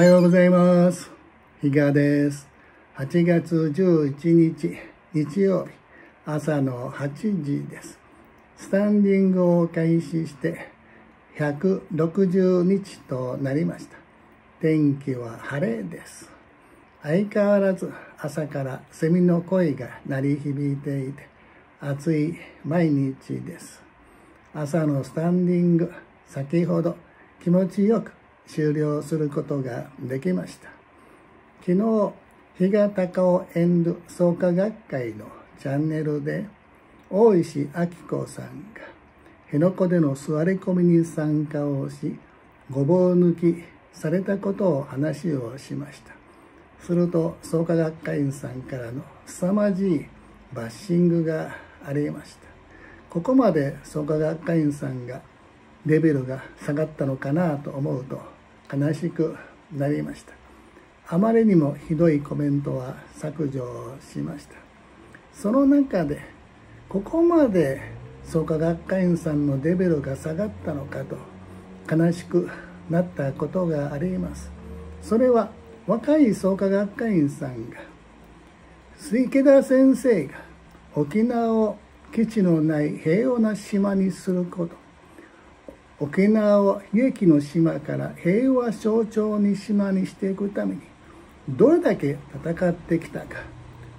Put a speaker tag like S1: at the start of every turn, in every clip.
S1: はようございます。比嘉です。8月11日日曜日朝の8時です。スタンディングを開始して160日となりました。天気は晴れです。相変わらず朝からセミの声が鳴り響いていて暑い毎日です。朝のスタンディング先ほど気持ちよく終了することができました。昨日比嘉隆夫演舞創価学会のチャンネルで大石明子さんが辺野古での座り込みに参加をしごぼう抜きされたことを話をしました。すると創価学会員さんからの凄まじいバッシングがありました。ここまで創価学会員さんがレベルが下がったのかなと思うと悲しくなりました。あまりにもひどいコメントは削除しました。その中でここまで創価学会員さんのレベルが下がったのかと悲しくなったことがあります。それは若い創価学会員さんが池田先生が沖縄を基地のない平和な島にすること。沖縄を悲劇の島から平和象徴に島にしていくためにどれだけ戦ってきたか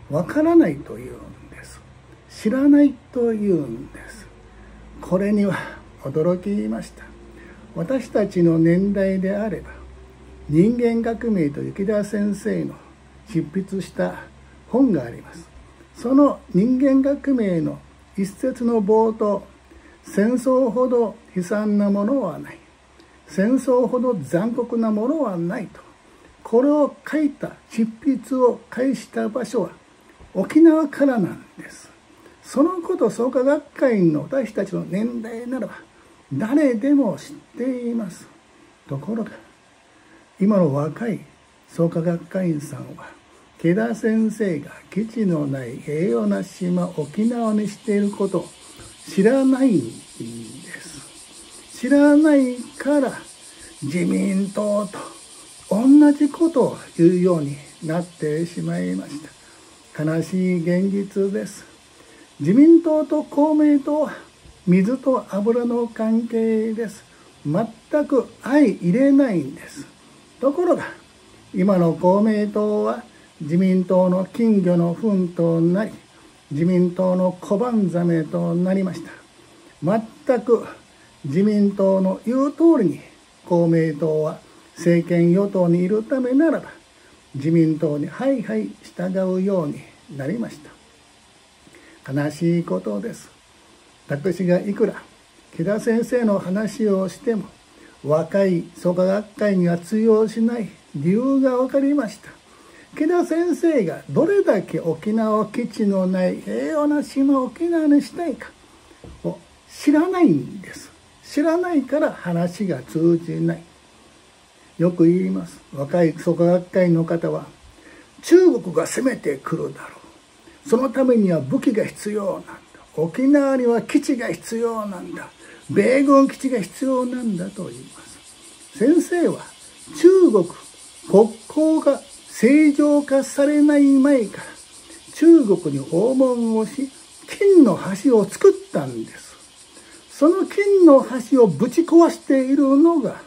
S1: わからないというんです。知らないというんです。これには驚きました。私たちの年代であれば人間革命と池田先生の執筆した本があります。その人間革命の一節の冒頭戦争ほど悲惨なものはない。戦争ほど残酷なものはないと。これを書いた執筆を返した場所は沖縄からなんです。そのこと創価学会の私たちの年代ならば誰でも知っています。ところが今の若い創価学会員さんは池田先生が基地のない平和な島沖縄にしていることを知らないんです。知らないから自民党と同じことを言うようになってしまいました。悲しい現実です。自民党と公明党は水と油の関係です。全く相入れないんです。ところが今の公明党は自民党の金魚の糞となり自民党の小判ザメとなりました。全く自民党の言う通りに公明党は政権与党にいるためならば自民党にはいはい従うようになりました。悲しいことです。私がいくら木田先生の話をしても若い創価学会には通用しない理由が分かりました。木田先生がどれだけ沖縄基地のない平和な島沖縄にしたいかを知らないんです。知らないから話が通じない。よく言います。若い創価学会の方は中国が攻めてくるだろう。そのためには武器が必要なんだ。沖縄には基地が必要なんだ。米軍基地が必要なんだと言います。先生は中国国交が正常化されない前から中国に訪問をし金の橋を作ったんです。その金の橋をぶち壊しているのが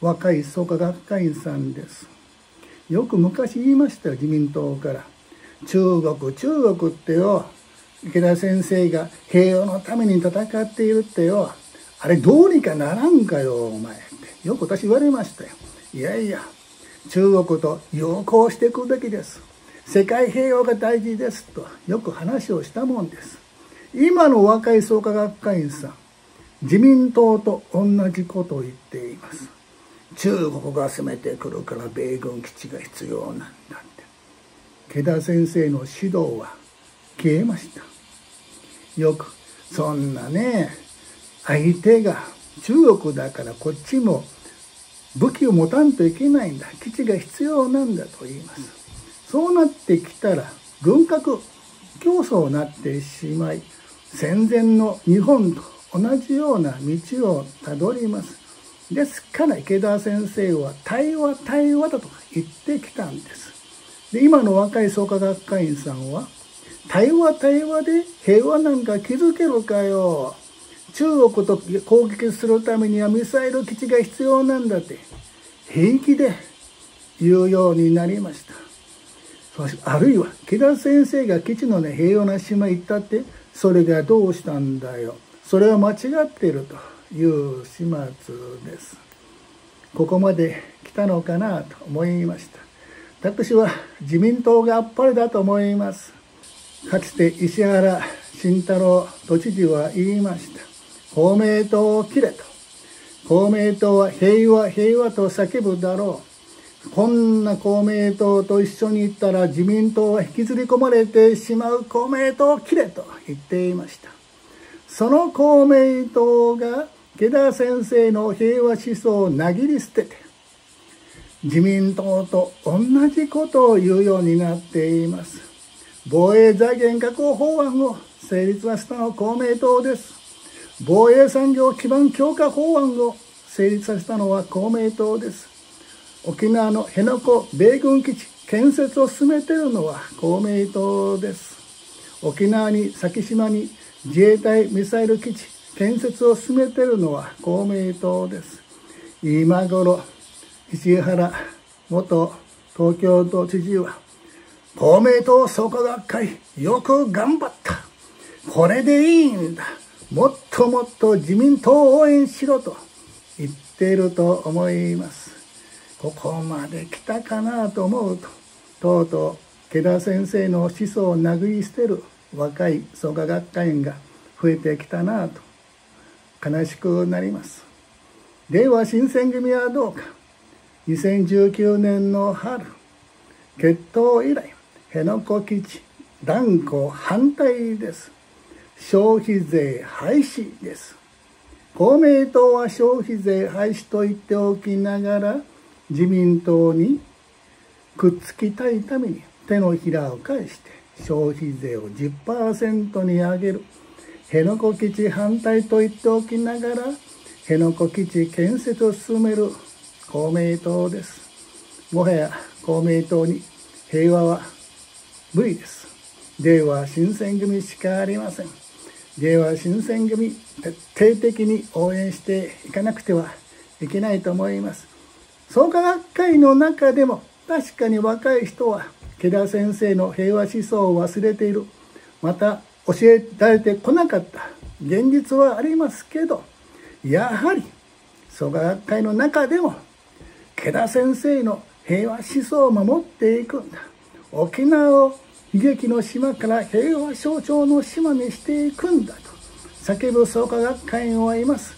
S1: 若い創価学会員さんです。よく昔言いましたよ自民党から。中国中国ってよ池田先生が平和のために戦っているってよ。あれどうにかならんかよお前って。よく私言われましたよ。いやいや中国と友好していくべきです。世界平和が大事ですとよく話をしたもんです。今の若い創価学会員さん自民党と同じことを言っています。中国が攻めてくるから米軍基地が必要なんだって。池田先生の指導は消えました。よくそんなね相手が中国だからこっちも武器を持たんといけないんだ基地が必要なんだと言いますそうなってきたら軍拡競争になってしまい戦前の日本と同じような道をたどりますですから池田先生は対話対話だと言ってきたんです。で今の若い創価学会員さんは対話対話で平和なんか築けるかよ。中国と攻撃するためにはミサイル基地が必要なんだって平気で言うようになりました。あるいは木田先生が基地のね平和な島行ったってそれがどうしたんだよ。それは間違ってるという始末です。ここまで来たのかなと思いました。私は自民党があっぱれだと思います。かつて石原慎太郎都知事は言いました。公明党を切れと。公明党は平和平和と叫ぶだろう。こんな公明党と一緒に行ったら自民党は引きずり込まれてしまう公明党を切れと言っていました。その公明党が池田先生の平和思想をなぎり捨てて、自民党と同じことを言うようになっています。防衛財源確保法案を成立させたの公明党です。防衛産業基盤強化法案を成立させたのは公明党です。沖縄の辺野古米軍基地建設を進めているのは公明党です。沖縄に先島に自衛隊ミサイル基地建設を進めているのは公明党です。今頃、石原元東京都知事は、公明党創価学会よく頑張った。これでいいんだ。もっともっと自民党を応援しろと言っていると思います。ここまで来たかなと思うと、とうとう、毛田先生の思想を殴り捨てる若い創価学会員が増えてきたなと悲しくなります。令和新選組はどうか。2019年の春、決闘以来、辺野古基地断固反対です。消費税廃止です。公明党は消費税廃止と言っておきながら、自民党にくっつきたいために手のひらを返して消費税を10%に上げる。辺野古基地反対と言っておきながら、辺野古基地建設を進める公明党です。もはや公明党に平和は無理です。令和新選組しかありません。令和新選組、徹底的に応援していかなくてはいけないと思います。創価学会の中でも確かに若い人は毛田先生の平和思想を忘れている。また教えられてこなかった現実はありますけどやはり創価学会の中でも毛田先生の平和思想を守っていくんだ沖縄を悲劇の島から平和象徴の島にしていくんだと叫ぶ創価学会員はいます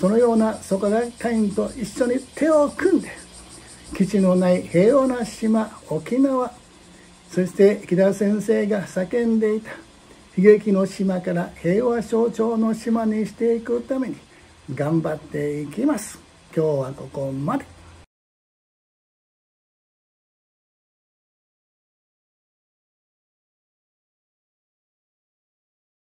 S1: そのような創価学会員と一緒に手を組んで基地のない平和な島沖縄そして木田先生が叫んでいた悲劇の島から平和象徴の島にしていくために頑張っていきます。今日はここまで。